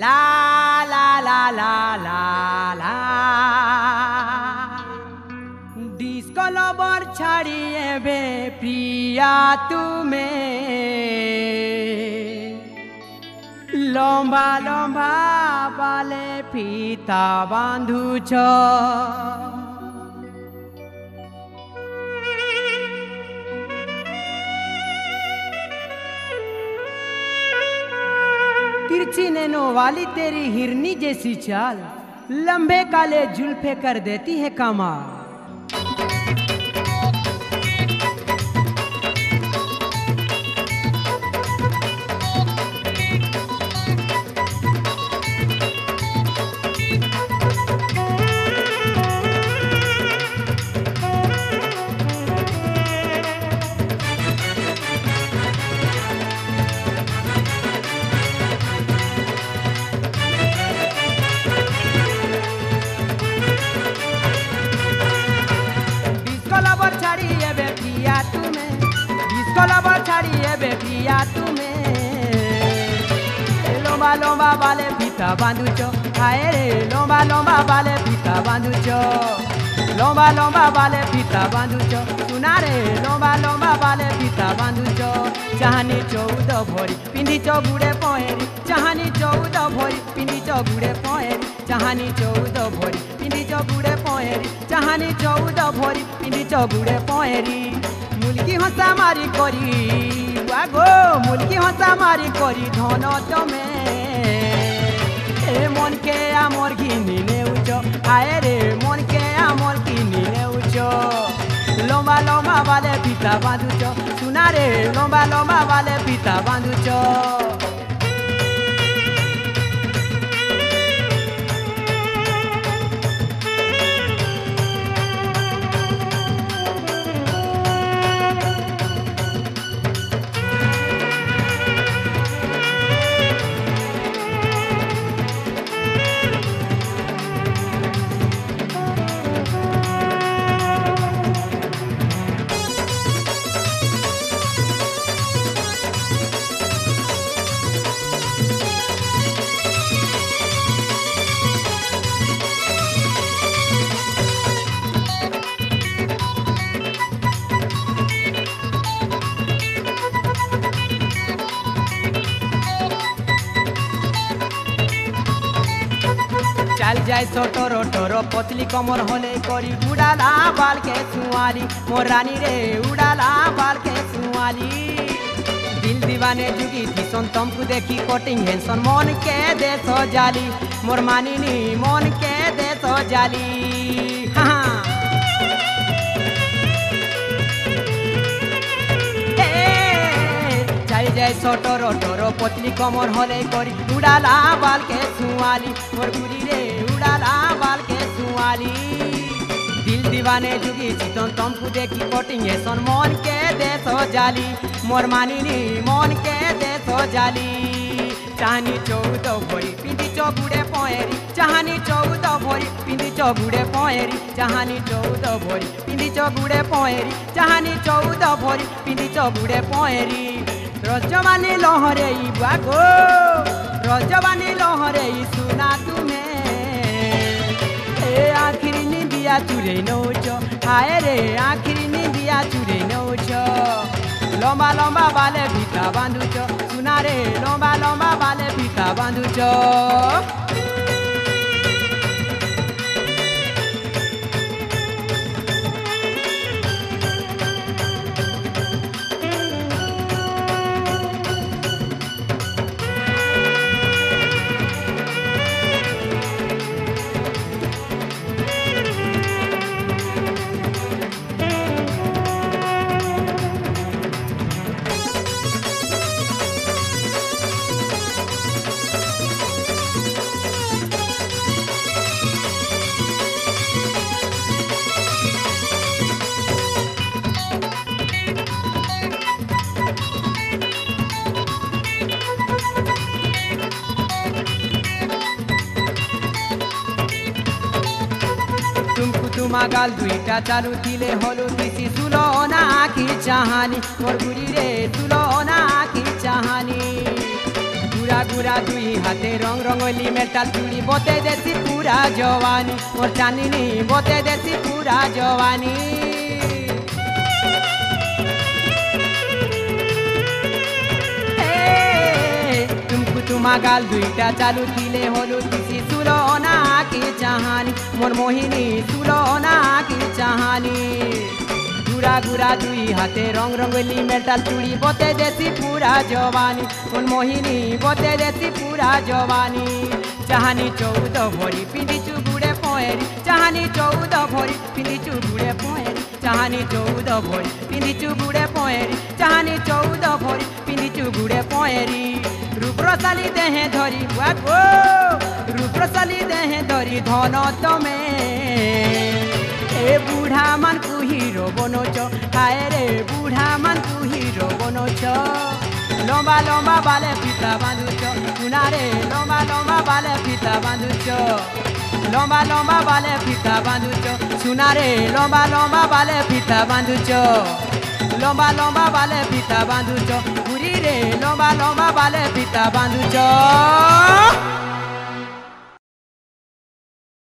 La la la la बे प्रिया तुम्हें। लंबा लंबा बाले फीता बांधु छ। तिरछी नैनो वाली तेरी हिरनी जैसी चाल लंबे काले जुल्फे कर देती है कमाल। এবে প্রিয়া তুমে লম্বা লম্বা বালে পিতা বাঁধুছ হায় রে লম্বা লম্বা বালে পিতা বাঁধুছ লম্বা লম্বা বালে পিতা বাঁধুছ সুনা রে লম্বা লম্বা বালে পিতা বাঁধুছ চাহানি চৌদ ভরি পিন্ধিছ গুড়ে পয়েরি চাহানি চৌদ ভরি পিন্ধিছ গুড়ে পয়েরি চাহানি চৌদ ভরি পিন্ধিছ গুড়ে পয়েরি চাহানি চৌদ ভরি পিন্ধিছ গুড়ে পয়েরি মুলকি হসা মারি করি, আগো, মুলকি হসা মারি করি, ধন তমে এ মনকে আমর ঘিনি নেউচ আয় রে মনকে আমর কিনি নেউচ লম্বা লম্বা বালে পিতা বাঁধুচ সুনারে লম্বা লম্বা বালে পিতা বাঁধুছ। যায় ছোটর টোর পতলি কমর হলে করি উড়ালা বালকে সুয়ালি। মোর রানী রে, উড়ালা বালকে সুয়ালি। দিল দিবানে যুগি ভীষণ তমকু দেখি কটিং হেনসন মনকে দেশ জালি। মোর মানিনি মনকে দেশ জালি। যাই সটর টর পতলি কমর হলে করি। উড়ালা বালকে সুয়ালি মোর গুড়ি রে, উড়ালা বালকে সুয়ালি। দিল দিবানে যুগি চিতন তমকু দেখি কটিং এসন মন কে দে জালি। মোর মানিনি মন কে দে জালি। চাহানি চৌদ ভরি, পিঁধি চগুড়ে পয়েরি। চাহানি চৌদ ভরি, পিঁধি চগুড়ে পয়েরি। চাহানি চৌদ ভরি, পিঁধি চগুড়ে পয়েরি। চাহানি চৌদ ভরি, পিঁধি চগুড়ে পয়েরি। ରଜବାନୀ ଲହରେଇ ବାଗୋ। ରଜବାନୀ ଲହରେଇ ସୁନା ତୁମେ। ଏ ଆଖିରି ନିଦିଆ ଚୁରେଇ ନଉଛ। ହାଏ ରେ ଆଖିରି ନିଦିଆ ଚୁରେଇ ନଉଛ। ଲମ୍ବା ଲମ୍ବା ବାଲେ ଭିତା ବାନ୍ଧୁଛ। ସୁନାରେ ଲମ୍ବା ଲମ୍ବା ବାଲେ ଭିତା ବାନ୍ଧୁଛ। মাগাল দুইটা চালু দিলে হলো দিছি তুলো না কি চাহানি মোর গুড়ি রে তুলো না কি চাহানি গুড়া গুড়া দুই হাতে রং রঙলি মেটাল চুড়ি বতে দেছি পুরা জওয়ানি মোর চানিনি বতে দেছি পুরা জওয়ানি তুমকু তোমাগাল দুইটা চালু দিলে হলো দিছি তুলো না কি চাহানি মোর মোহিনী সুল না কি চাহানি গুড়া গুড়া দুই হাতে রং রঙলি মেটাল চুড়ি বতে দেছি পুরা জওয়ানি। মোর মোহিনী বতে দেছি পুরা জওয়ানি। চাহানি চৌদ ভরি পিঁধিছু গুড়ে পয়েরি। চাহানি চৌদ ভরি পিঁধিছু গুড়ে পয়েরি। চাহানি চৌদ ভরি পিঁধিছু গুড়ে পয়েরি। চাহানি চৌদ ভরি পিঁধিছু গুড়ে পয়েরি। রূপরসালি দেহে ধরি গো রূপরসালি দেহে ধরি ধন তমে। এ বুঢ়া মান তু হিরো বনোচ হায় রে বুঢ়া মান তু হিরো বনোচ লম্বা লম্বা বালে ফিতা বাঁধুছ শুনারে লম্বা লম্বা বালে ফিতা বাঁধুছ লম্বা লম্বা বালে ফিতা বাঁধুছ শুনারে লম্বা লম্বা বালে ফিতা বাঁধুছ লম্বা লম্বা বালে ফিতা বাঁধুছ ire lọ́mọlọ́mọ balẹ̀ bíta bandu jọ.